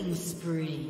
Killing spree.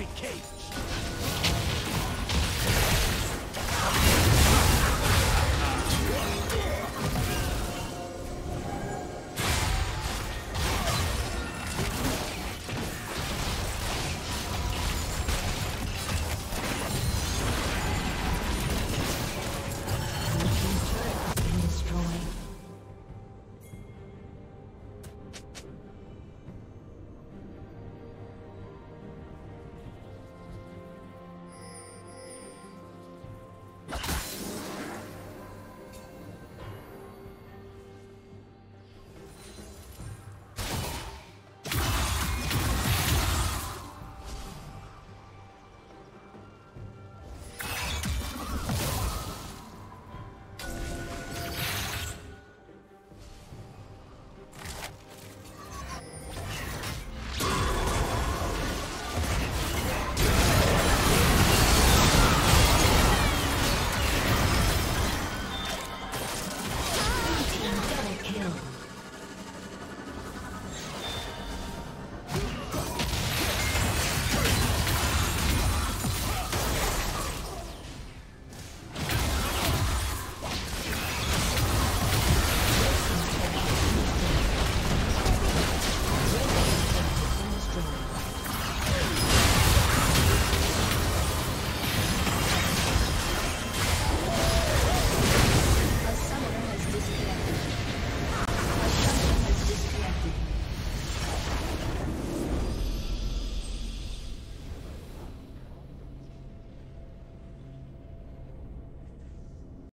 be caged.